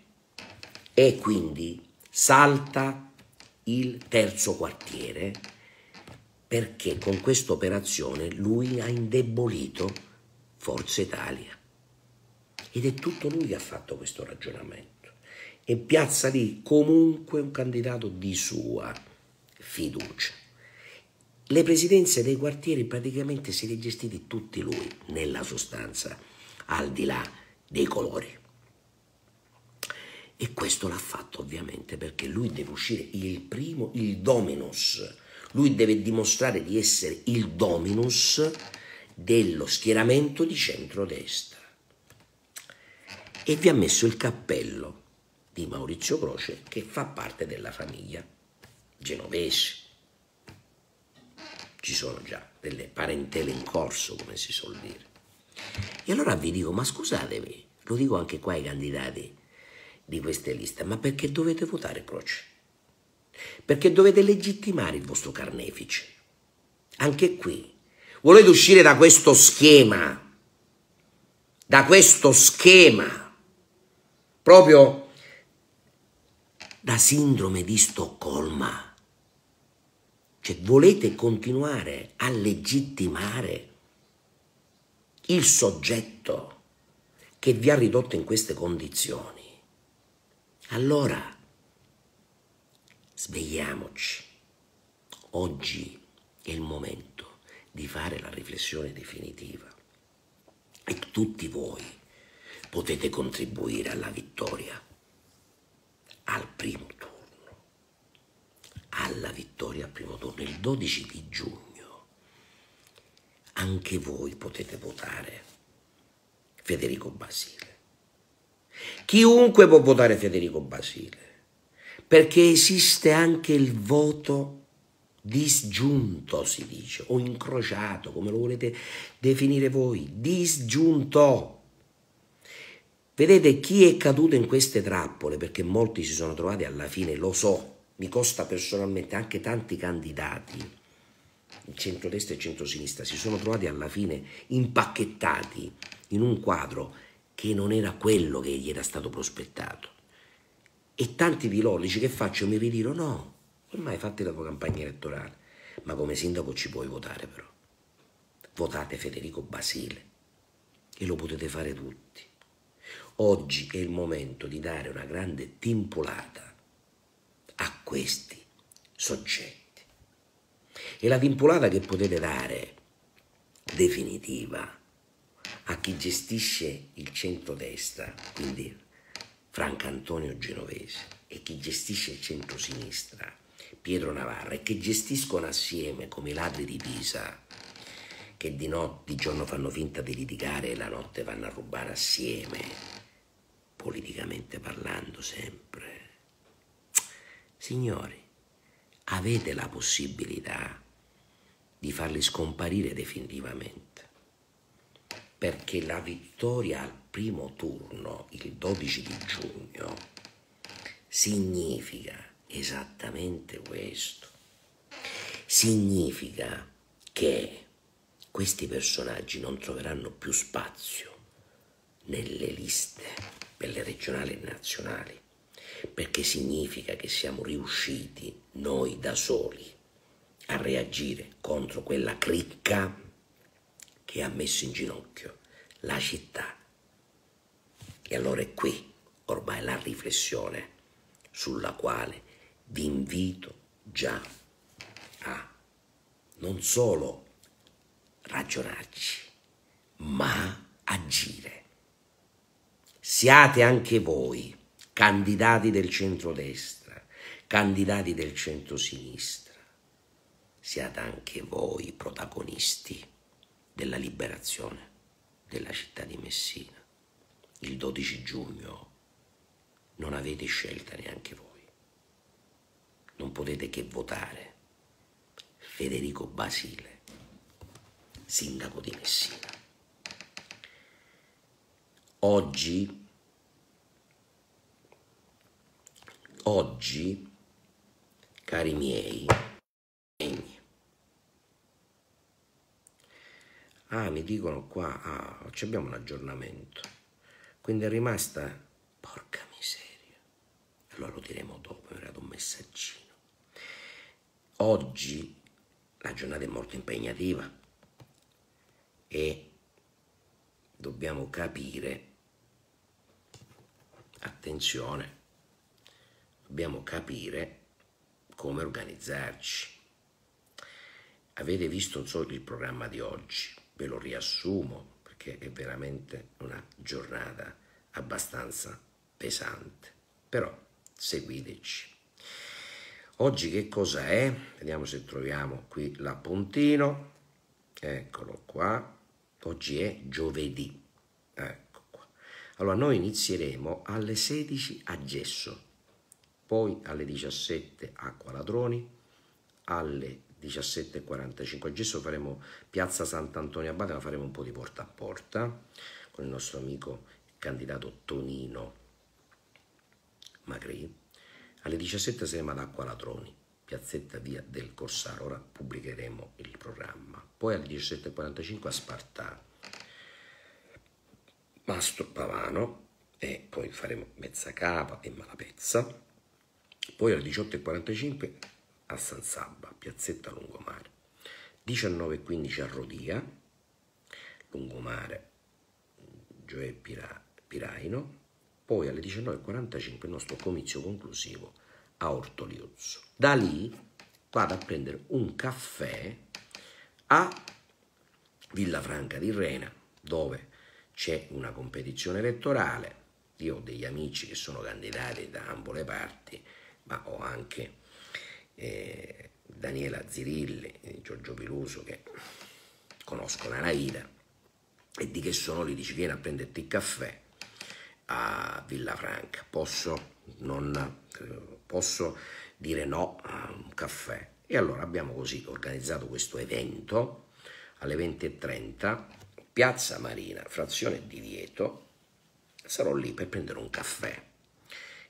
e quindi salta il terzo quartiere perché con questa operazione lui ha indebolito Forza Italia. Ed è tutto lui che ha fatto questo ragionamento. E piazza lì comunque un candidato di sua fiducia. Le presidenze dei quartieri praticamente se li gestiti tutti lui, nella sostanza, al di là dei colori. E questo l'ha fatto ovviamente perché lui deve uscire il primo, il dominus, lui deve dimostrare di essere il dominus dello schieramento di centrodestra. E vi ha messo il cappello di Maurizio Croce che fa parte della famiglia genovese. Ci sono già delle parentele in corso, come si suol dire. E allora vi dico, ma scusatemi, lo dico anche qua ai candidati di queste liste, ma perché dovete votare Croce? Perché dovete legittimare il vostro carnefice. Anche qui, volete uscire da questo schema, da questo schema, proprio da sindrome di Stoccolma. Cioè volete continuare a legittimare il soggetto che vi ha ridotto in queste condizioni. Allora, Svegliamoci. Oggi è il momento di fare la riflessione definitiva e tutti voi potete contribuire alla vittoria al primo turno. Alla vittoria al primo turno, il 12 di giugno. Anche voi potete votare Federico Basile. Chiunque può votare Federico Basile perché esiste anche il voto disgiunto, si dice, o incrociato, come lo volete definire voi, disgiunto. Vedete chi è caduto in queste trappole, perché molti si sono trovati alla fine, lo so, mi costa personalmente, anche tanti candidati, centrodestra e centrosinistra, si sono trovati alla fine impacchettati in un quadro che non era quello che gli era stato prospettato. E tanti filologi che faccio mi ritiro, no, ormai fatti la tua campagna elettorale, ma come sindaco ci puoi votare però. Votate Federico Basile e lo potete fare tutti. Oggi è il momento di dare una grande timpolata a questi soggetti. E la timpolata che potete dare definitiva a chi gestisce il centro-destra, quindi Francantonio Genovese e chi gestisce il centro-sinistra, Pietro Navarra, e che gestiscono assieme come i ladri di Pisa, che di, no, di giorno fanno finta di litigare e la notte vanno a rubare assieme, politicamente parlando sempre. Signori, avete la possibilità di farli scomparire definitivamente, perché la vittoria al primo turno, il 12 di giugno, significa esattamente questo. Significa che questi personaggi non troveranno più spazio nelle liste per le regionali e nazionali, perché significa che siamo riusciti noi da soli a reagire contro quella cricca che ha messo in ginocchio la città. E allora è qui ormai la riflessione sulla quale vi invito già a non solo ragionarci, ma agire. Siate anche voi candidati del centrodestra, candidati del centrosinistra. Siate anche voi protagonisti della liberazione della città di Messina. Il 12 giugno non avete scelta neanche voi. Non potete che votare Federico Basile sindaco di Messina. Oggi, oggi, cari miei, ah, mi dicono qua, ah, abbiamo un aggiornamento, quindi è rimasta, porca miseria, allora lo diremo dopo, mi arrivato un messaggino. Oggi la giornata è molto impegnativa, e dobbiamo capire, attenzione, dobbiamo capire come organizzarci. Avete visto il programma di oggi, ve lo riassumo perché è veramente una giornata abbastanza pesante, però seguiteci. Oggi che cosa è? Vediamo se troviamo qui l'appuntino. Eccolo qua. Oggi è giovedì. Ecco qua. Allora noi inizieremo alle 16 a Gesso, poi alle 17 a Qualadroni, alle 17.45 a Gesso faremo Piazza Sant'Antonio Abate, ma faremo un po' di porta a porta con il nostro amico candidato Tonino Magri. Alle 17 saremo ad Acqua Latroni, piazzetta via del Corsaro, ora pubblicheremo il programma. Poi alle 17.45 a Spartà, Mastro Pavano, e poi faremo Mezzacapa e Malapezza. Poi alle 18.45 a San Sabba, piazzetta Lungomare. 19.15 a Rodia, Lungomare, Gioè Pira, Piraino. Poi alle 19.45 il nostro comizio conclusivo a Ortoliuzzo. Da lì vado a prendere un caffè a Villafranca di Rena, dove c'è una competizione elettorale. Io ho degli amici che sono candidati da ambo le parti, ma ho anche eh, Daniela Zirilli Giorgio Piluso che conoscono la vita e di che sono lì dici vieni a prenderti il caffè a Villafranca. Posso non posso dire no a un caffè. E allora abbiamo così organizzato questo evento alle 20.30, Piazza Marina, frazione di Vieto, sarò lì per prendere un caffè.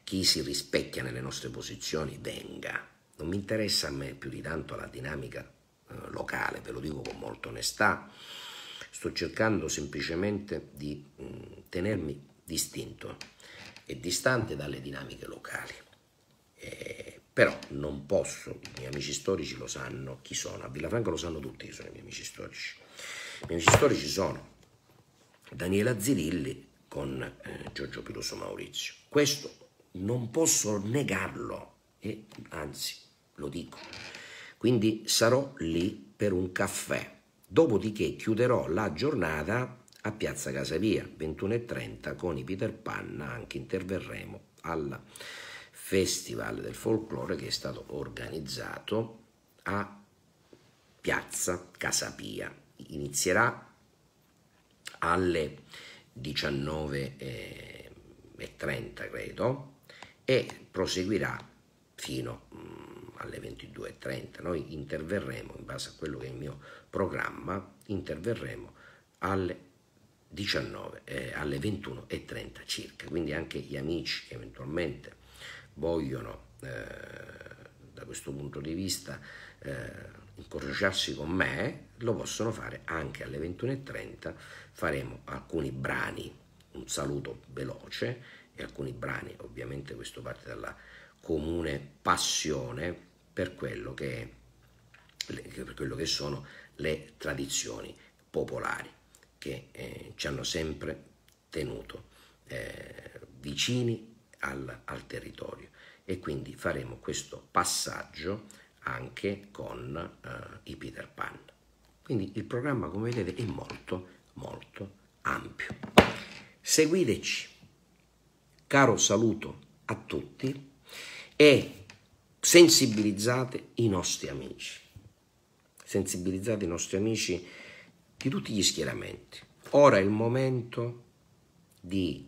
Chi si rispecchia nelle nostre posizioni venga. Non mi interessa a me più di tanto la dinamica eh, locale, ve lo dico con molta onestà. Sto cercando semplicemente di mh, tenermi distinto e distante dalle dinamiche locali. Eh, però non posso, i miei amici storici lo sanno chi sono, a Villafranca lo sanno tutti chi sono i miei amici storici. I miei amici storici sono Daniela Zirilli con eh, Giorgio Piloso Maurizio. Questo non posso negarlo, e anzi lo dico. Quindi sarò lì per un caffè. Dopodiché chiuderò la giornata a Piazza Casavia, 21.30, con i Peter Pan, anche interverremo al Festival del Folklore che è stato organizzato a Piazza Casapia. Inizierà alle 19.30 21.30 credo e proseguirà fino mm, alle 22.30. Noi interverremo in base a quello che è il mio programma, interverremo alle 19, eh, alle 21.30 circa, quindi anche gli amici che eventualmente vogliono eh, da questo punto di vista eh, incrociarsi con me lo possono fare anche alle 21.30 faremo alcuni brani un saluto veloce e alcuni brani ovviamente questo parte dalla comune passione per quello che, per quello che sono le tradizioni popolari che eh, ci hanno sempre tenuto eh, vicini al, al territorio e quindi faremo questo passaggio anche con uh, i Peter Pan. Quindi il programma, come vedete, è molto, molto ampio. Seguiteci. Caro saluto a tutti e sensibilizzate i nostri amici. Sensibilizzate i nostri amici di tutti gli schieramenti. Ora è il momento di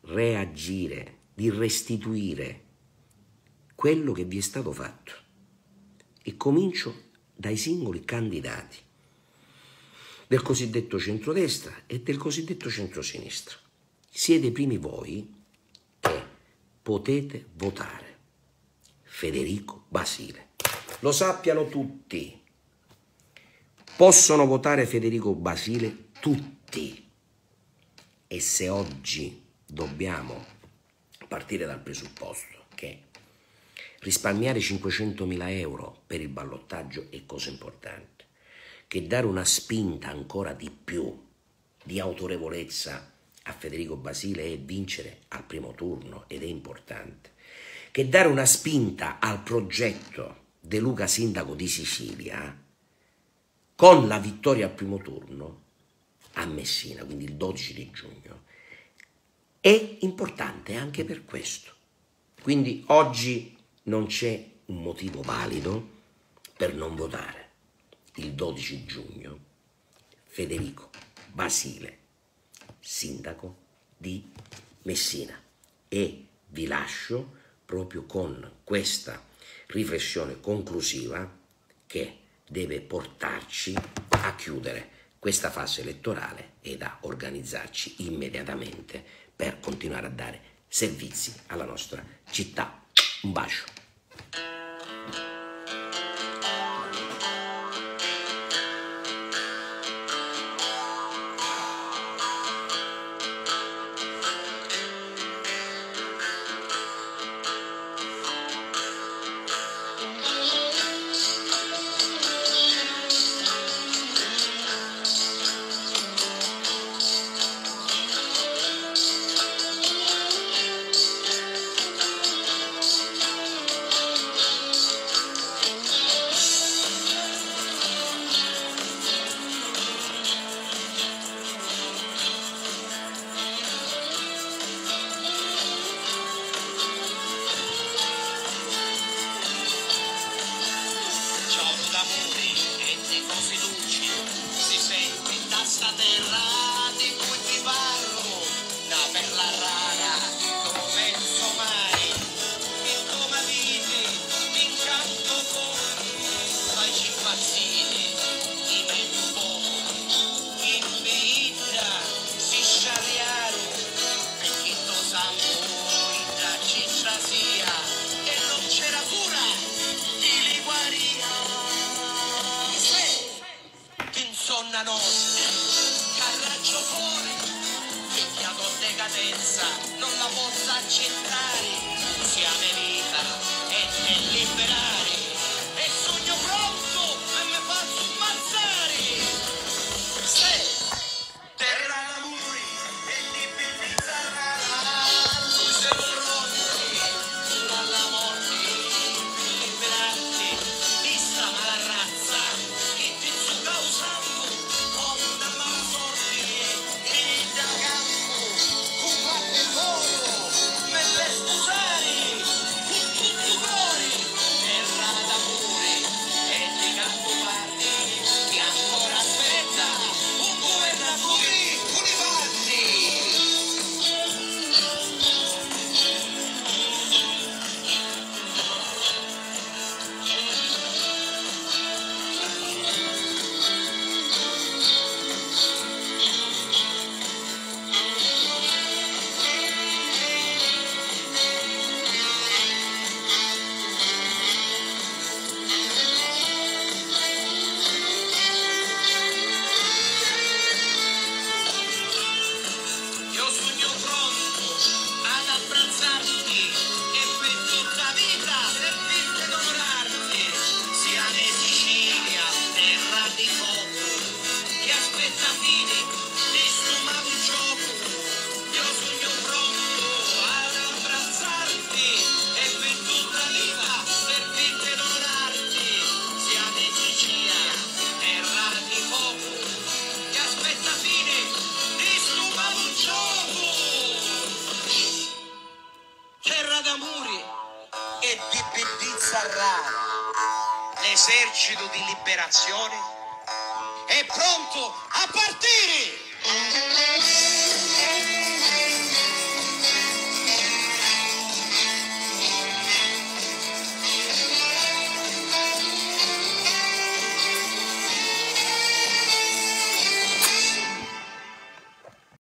reagire, di restituire quello che vi è stato fatto. E comincio dai singoli candidati del cosiddetto centrodestra e del cosiddetto centrosinistra. Siete i primi voi che potete votare Federico Basile. Lo sappiano tutti. Possono votare Federico Basile tutti. E se oggi dobbiamo partire dal presupposto che risparmiare 500.000 euro per il ballottaggio è cosa importante, che dare una spinta ancora di più di autorevolezza a Federico Basile è vincere al primo turno ed è importante, che dare una spinta al progetto De Luca Sindaco di Sicilia con la vittoria al primo turno a Messina, quindi il 12 di giugno, è importante anche per questo. Quindi oggi non c'è un motivo valido per non votare. Il 12 giugno Federico Basile, sindaco di Messina. E vi lascio proprio con questa riflessione conclusiva che deve portarci a chiudere questa fase elettorale ed a organizzarci immediatamente per continuare a dare servizi alla nostra città. Un bacio.